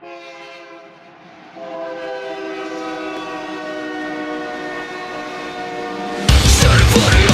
sorry for it